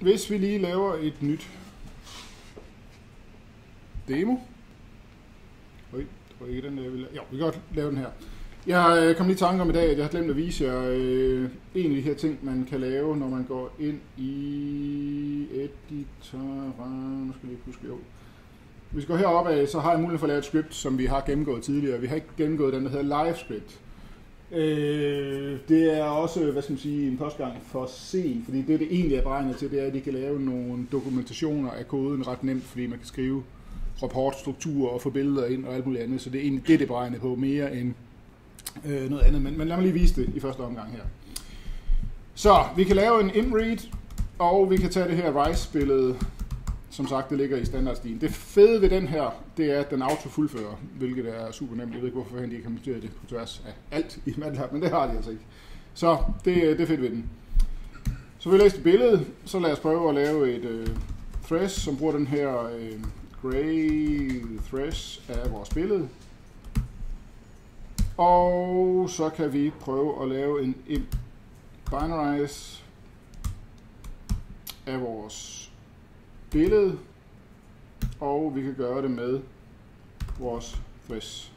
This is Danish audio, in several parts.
hvis vi lige laver et nyt demo. Oj, det var ikke den, jeg ville Jo, vi kan godt lave den her. Jeg øh, kom lige i tanke om i dag, at jeg har glemt at vise jer øh, en af de her ting, man kan lave, når man går ind i editor. Nu skal jeg lige huske, jo. Hvis vi går herop af, så har jeg mulighed for at lave et script, som vi har gennemgået tidligere. Vi har ikke gennemgået den, der hedder live script. Øh, det er også, hvad skal man sige, en postgang for sent, fordi det, det egentlig er beregnet til, det er, at de kan lave nogle dokumentationer af koden ret nemt, fordi man kan skrive rapportstrukturer og få billeder ind og alt muligt andet, så det er egentlig det, det er beregnet på, mere end øh, noget andet. Men, men lad mig lige vise det i første omgang her. Så vi kan lave en imread, og vi kan tage det her RISE-billede, som sagt, det ligger i standardstil. Det fede ved den her, det er, at den autofuldfører, hvilket er super nemt. Jeg ved ikke, hvorfor de ikke har monteret det på tværs af alt i MATLAB, men det har de altså ikke. Så det, det er fedt ved den. Så vi læste et billede, så lad os prøve at lave et øh, thresh, som bruger den her øh, gray thresh af vores billede. Og så kan vi prøve at lave en binarize af vores billede, og vi kan gøre det med vores fris.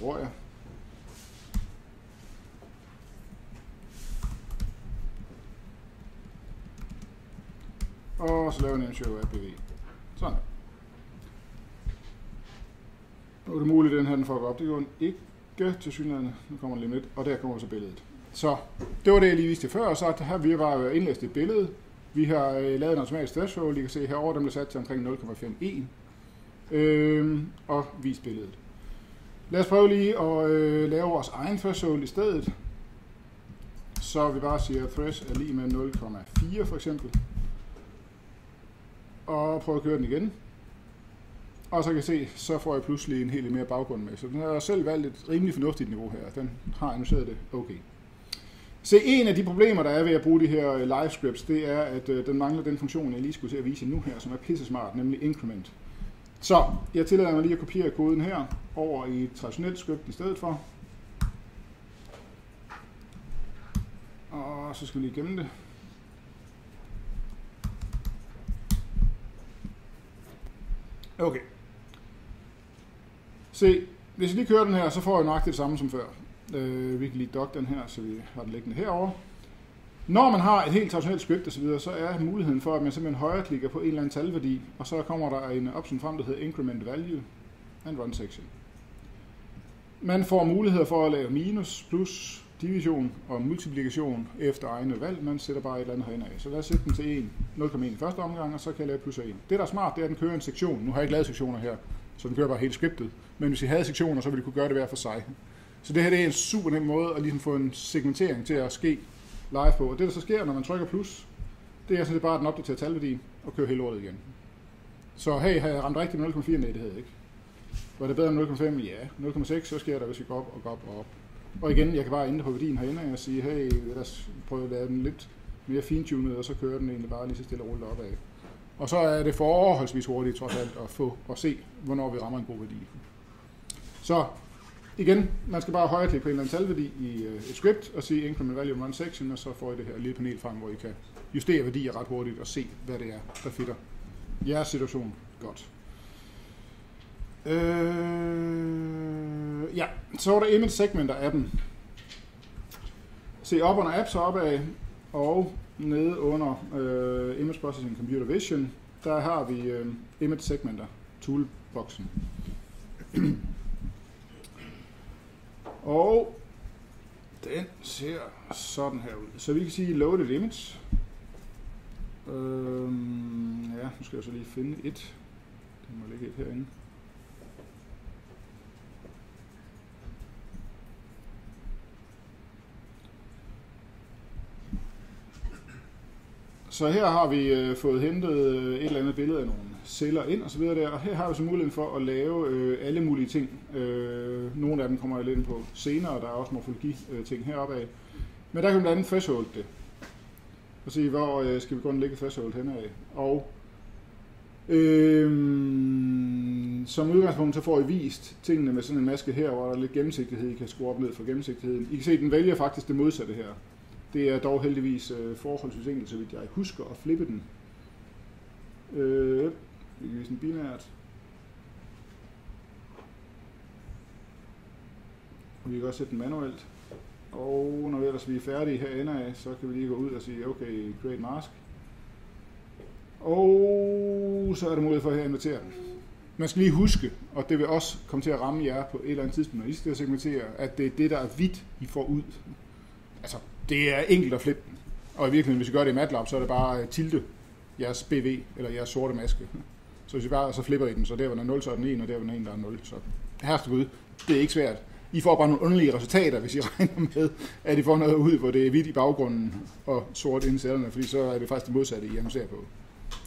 Tror jeg. Og så laver en show APV. Sådan. Nu er det muligt, at den her den fucker op. Det gjorde den ikke til synligheden. Nu kommer den lige lidt, og der kommer så billedet. Så det var det, jeg lige viste før, og så har vi bare indlæst et billede. Vi har øh, lavet en automatisk threshold, I kan se herovre, den blev sat til omkring 0,51. øh, og vis billedet. Lad os prøve lige at øh, lave vores egen threshold i stedet. Så vi bare siger, at thresh er lige med 0,4 for eksempel. Og prøve at køre den igen. Og så kan I se, så får jeg pludselig en helt mere baggrund med. Så den har selv valgt et rimelig fornuftigt niveau her. Den har annonceret det okay. Se, en af de problemer, der er ved at bruge de her øh, live scripts, det er, at øh, den mangler den funktion, jeg lige skulle til at vise nu her, som er pissesmart, nemlig increment. Så jeg tillader mig lige at kopiere koden her over i et traditionelt script i stedet for. Og så skal vi lige gemme det. Okay. Se, hvis jeg lige kører den her, så får jeg nok det samme som før. Øh, vi kan lige dokke den her, så vi har den liggende herover. Når man har et helt traditionelt script osv., så er muligheden for, at man simpelthen højreklikker på en eller anden talværdi, og så kommer der en option frem, der hedder Increment Value and Run Section. Man får muligheder for at lave minus, plus, division og multiplikation efter egne valg. Man sætter bare et eller andet herinde af. Så lad os sætte den til 1, 0,1 i første omgang, og så kan jeg lave plus 1. Det, der er smart, det er, at den kører en sektion. Nu har jeg ikke lavet sektioner her, så den kører bare helt scriptet. Men hvis I havde sektioner, så ville I kunne gøre det hver for sig. Så det her det er en super nem måde at ligesom få en segmentering til at ske live på. Og det, der så sker, når man trykker plus, det er sådan bare, at den opdaterer talværdien og kører hele lortet igen. Så hey, har jeg ramt rigtigt med 0,4? Nej, det havde jeg ikke. Var det bedre end 0,5? Ja. 0,6, så sker der, hvis vi går op og går op og op. Og igen, jeg kan bare ændre på værdien herinde og sige, hey, lad os prøve at lave den lidt mere fintunet, og så kører den egentlig bare lige så stille og roligt opad. Og så er det forholdsvis hurtigt trods alt at få og se, hvornår vi rammer en god værdi. Så igen, man skal bare højreklikke på en eller anden talværdi i øh, et script og sige increment value run section, og så får I det her lille panel frem, hvor I kan justere værdier ret hurtigt og se, hvad det er, der fitter jeres situation godt. Øh, ja, så er der image segmenter af dem. Se op under apps opad, og nede under øh, Image Processing Computer Vision, der har vi øh, Image Segmenter, toolboxen og den ser sådan her ud. Så vi kan sige loaded image. Øh, ja, nu skal jeg så lige finde et. Det må ligge et herinde. Så her har vi øh, fået hentet øh, et eller andet billede af nogle celler ind og så videre der, og her har vi så muligheden for at lave øh, alle mulige ting. Øh, nogle af dem kommer jeg lidt ind på senere, der er også morfologi-ting øh, heroppe af. Men der kan vi blandt andet threshold det. Og sige, hvor øh, skal vi gå og lægge threshold hen af. Og øh, som udgangspunkt så får I vist tingene med sådan en maske her, hvor der er lidt gennemsigtighed, I kan skrue op ned for gennemsigtigheden. I kan se, at den vælger faktisk det modsatte her. Det er dog heldigvis øh, forholdsvis enkelt, så vidt jeg husker at flippe den. Øh, vi kan vise den binært. Vi kan også sætte den manuelt. Og når vi ellers vi er færdige herinde af, så kan vi lige gå ud og sige, okay, create mask. Og så er der mulighed for at invitere den. Man skal lige huske, og det vil også komme til at ramme jer på et eller andet tidspunkt, når I skal segmentere, at det er det, der er hvidt, I får ud. Altså, det er enkelt at flippe den. Og i virkeligheden, hvis I gør det i MATLAB, så er det bare øh, tilte jeres BV, eller jeres sorte maske. Så hvis I bare, så flipper I den, så der hvor den er 0, så er den 1, og der hvor den er 1, der er 0. Så herreste Gud, det er ikke svært. I får bare nogle underlige resultater, hvis I regner med, at I får noget ud, hvor det er hvidt i baggrunden og sort inde i cellerne, fordi så er det faktisk det modsatte, I annoncerer på.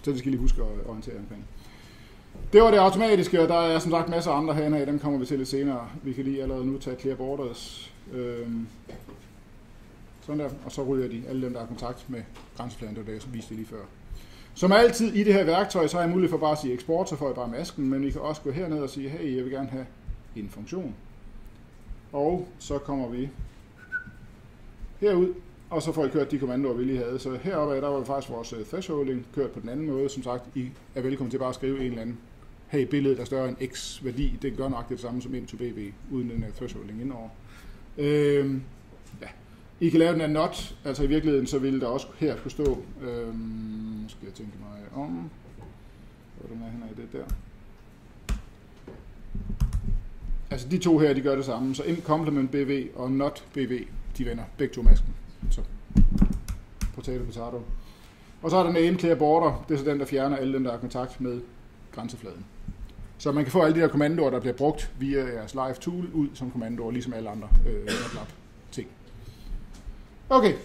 Så det skal I lige huske at orientere omkring. Det var det automatiske, og der er som sagt masser af andre herinde af, dem kommer vi til lidt senere. Vi kan lige allerede nu tage Clear Borders. Øhm, sådan der, og så ryger de alle dem, der har kontakt med grænseplanen, det var det, jeg viste lige før. Som altid i det her værktøj, så har jeg mulighed for bare at sige eksport, så får jeg bare masken, men I kan også gå herned og sige, hey, jeg vil gerne have en funktion. Og så kommer vi herud, og så får I kørt de kommandoer, vi lige havde. Så heroppe der var faktisk vores øh, thresholding kørt på den anden måde. Som sagt, I er velkommen til bare at skrive en eller anden, hey, billedet er større end x værdi. Det gør nok det samme som ind til BB, uden den her thresholding indover. Øhm, ja. I kan lave den af not, altså i virkeligheden, så ville der også her kunne stå, øhm, skal jeg tænke mig om, hvor den er henne? I det der. Altså de to her, de gør det samme, så in complement BV og not BV, de vender. Begge to masken. Så. Potato, potato. Og så er der en aim clear border, det er så den, der fjerner alle dem, der har kontakt med grænsefladen. Så man kan få alle de her kommandoer, der bliver brugt via jeres live tool, ud som kommandoer, ligesom alle andre øh, app Okay,